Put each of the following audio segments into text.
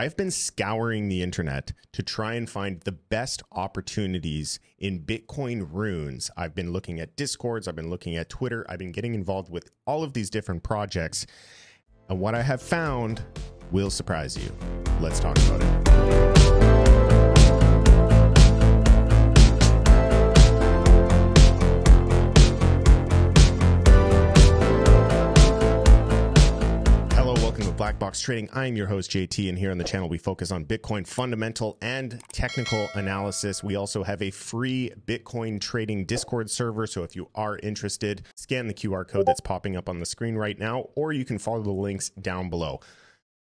I've been scouring the internet to try and find the best opportunities in Bitcoin runes. I've been looking at Discords, I've been looking at Twitter, I've been getting involved with all of these different projects. And what I have found will surprise you. Let's talk about it. Black Box Trading. I'm your host, JT, and here on the channel, we focus on Bitcoin fundamental and technical analysis. We also have a free Bitcoin trading Discord server. So if you are interested, scan the QR code that's popping up on the screen right now, or you can follow the links down below.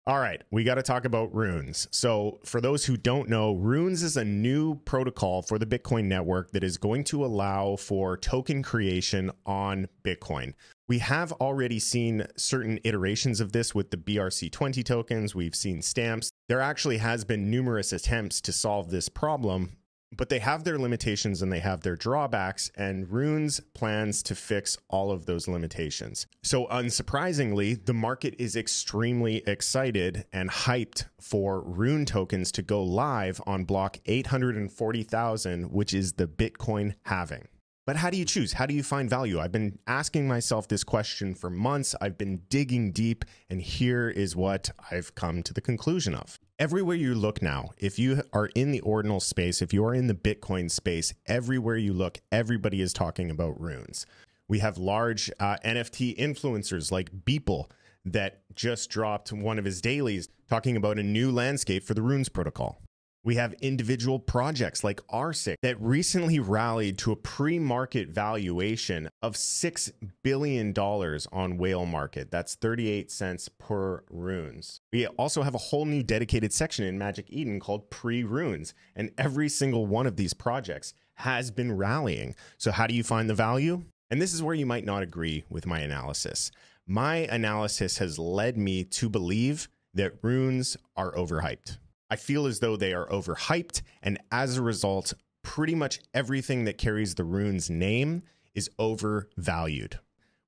All right, we got to talk about Runes. So, for those who don't know, Runes is a new protocol for the Bitcoin network that is going to allow for token creation on Bitcoin. We have already seen certain iterations of this with the BRC20 tokens. We've seen stamps. There actually has been numerous attempts to solve this problem, but they have their limitations and they have their drawbacks, and Runes plans to fix all of those limitations. So, unsurprisingly, the market is extremely excited and hyped for Rune tokens to go live on block 840,000, which is the Bitcoin halving. But how do you choose? How do you find value? I've been asking myself this question for months. I've been digging deep, and here is what I've come to the conclusion of. Everywhere you look now, if you are in the ordinal space, if you are in the Bitcoin space, everywhere you look, everybody is talking about runes. We have large uh, NFT influencers like Beeple that just dropped one of his dailies talking about a new landscape for the runes protocol. We have individual projects like RSIC that recently rallied to a pre market valuation of $6 billion on whale market. That's 38 cents per runes. We also have a whole new dedicated section in Magic Eden called pre runes, and every single one of these projects has been rallying. So, how do you find the value? And this is where you might not agree with my analysis. My analysis has led me to believe that runes are overhyped. I feel as though they are overhyped, and as a result, pretty much everything that carries the rune's name is overvalued.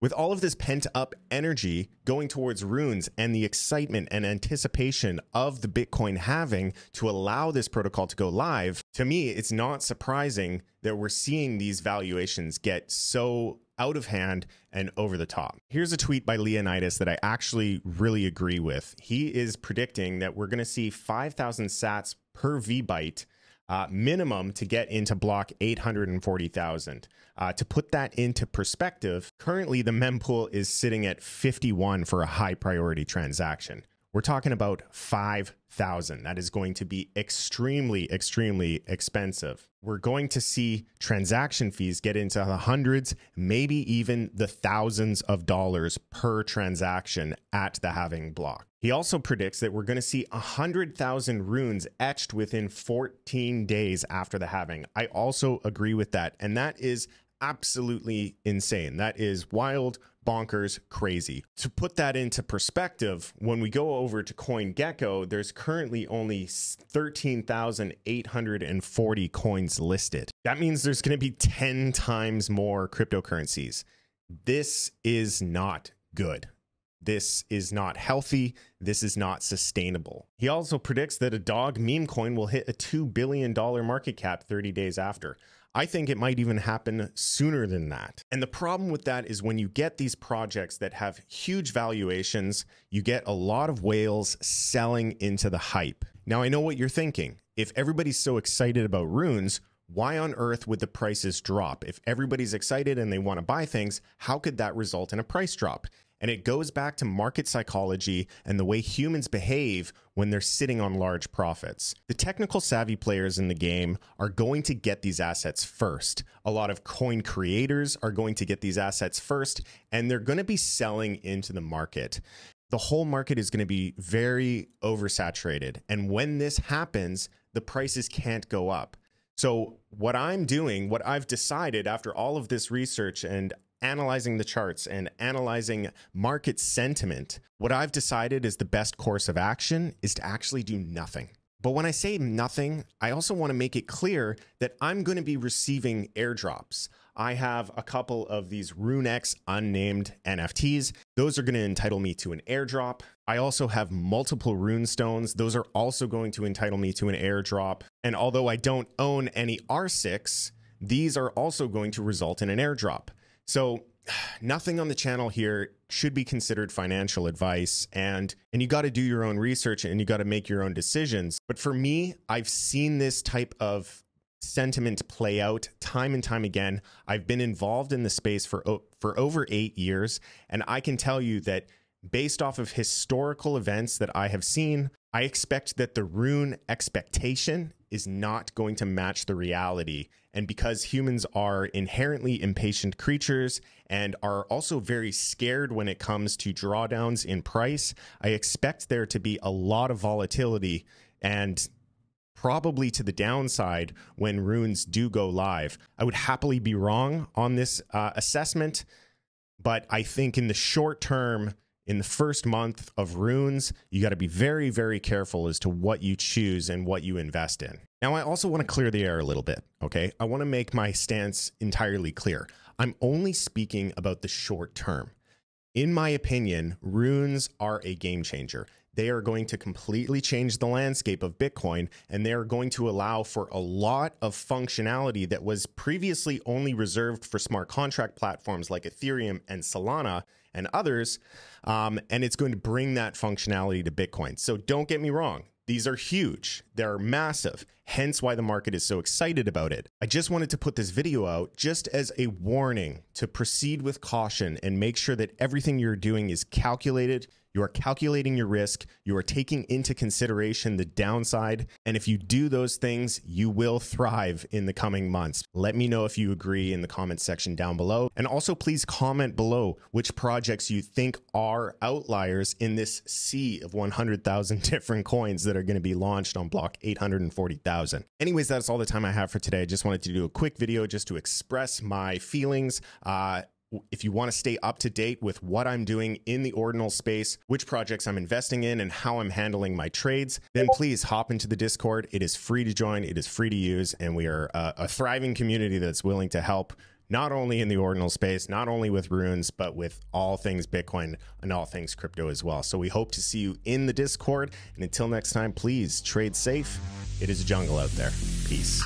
With all of this pent up energy going towards runes and the excitement and anticipation of the Bitcoin halving to allow this protocol to go live, to me, it's not surprising that we're seeing these valuations get so out of hand and over the top. Here's a tweet by Leonidas that I actually really agree with. He is predicting that we're going to see 5,000 sats per VByte uh, minimum to get into block 840,000. Uh, to put that into perspective, currently the mempool is sitting at 51 for a high priority transaction. We're talking about 5,000. That is going to be extremely, extremely expensive. We're going to see transaction fees get into the hundreds, maybe even the thousands of dollars per transaction at the halving block. He also predicts that we're going to see 100,000 runes etched within 14 days after the halving. I also agree with that. And that is absolutely insane. That is wild, bonkers, crazy. To put that into perspective, when we go over to CoinGecko, there's currently only 13,840 coins listed. That means there's going to be 10 times more cryptocurrencies. This is not good. This is not healthy. This is not sustainable. He also predicts that a dog meme coin will hit a $2 billion market cap 30 days after. I think it might even happen sooner than that. And the problem with that is when you get these projects that have huge valuations, you get a lot of whales selling into the hype. Now, I know what you're thinking. If everybody's so excited about runes, why on earth would the prices drop? If everybody's excited and they want to buy things, how could that result in a price drop? And it goes back to market psychology and the way humans behave when they're sitting on large profits. The technical savvy players in the game are going to get these assets first. A lot of coin creators are going to get these assets first, and they're going to be selling into the market. The whole market is going to be very oversaturated. And when this happens, the prices can't go up. So, what I'm doing, what I've decided after all of this research and analyzing the charts and analyzing market sentiment, what I've decided is the best course of action is to actually do nothing. But when I say nothing, I also want to make it clear that I'm going to be receiving airdrops. I have a couple of these RuneX unnamed NFTs. Those are going to entitle me to an airdrop. I also have multiple rune stones. Those are also going to entitle me to an airdrop. And although I don't own any RSIC, these are also going to result in an airdrop. So nothing on the channel here should be considered financial advice and and you got to do your own research and you got to make your own decisions. But for me i've seen this type of sentiment play out time and time again. I've been involved in the space for for over 8 years and i can tell you that based off of historical events that i have seen i expect that the rune expectation is not going to match the reality and because humans are inherently impatient creatures and are also very scared when it comes to drawdowns in price, I expect there to be a lot of volatility and probably to the downside when runes do go live. I would happily be wrong on this uh, assessment, but I think in the short term, in the first month of runes, you got to be very, very careful as to what you choose and what you invest in. Now, I also want to clear the air a little bit, okay? I want to make my stance entirely clear. I'm only speaking about the short term. In my opinion, runes are a game changer. They are going to completely change the landscape of Bitcoin and they are going to allow for a lot of functionality that was previously only reserved for smart contract platforms like Ethereum and Solana and others. Um, and it's going to bring that functionality to Bitcoin. So don't get me wrong. These are huge. They're massive, hence why the market is so excited about it. I just wanted to put this video out just as a warning to proceed with caution and make sure that everything you're doing is calculated, you are calculating your risk. You are taking into consideration the downside. And if you do those things, you will thrive in the coming months. Let me know if you agree in the comment section down below. And also, please comment below which projects you think are outliers in this sea of 100,000 different coins that are going to be launched on block 840,000. Anyways, that's all the time I have for today. I just wanted to do a quick video just to express my feelings. Uh, if you want to stay up to date with what I'm doing in the ordinal space, which projects I'm investing in, and how I'm handling my trades, then please hop into the Discord. It is free to join, it is free to use, and we are a, a thriving community that's willing to help not only in the ordinal space, not only with runes, but with all things Bitcoin and all things crypto as well. So we hope to see you in the Discord. And until next time, please trade safe. It is a jungle out there. Peace.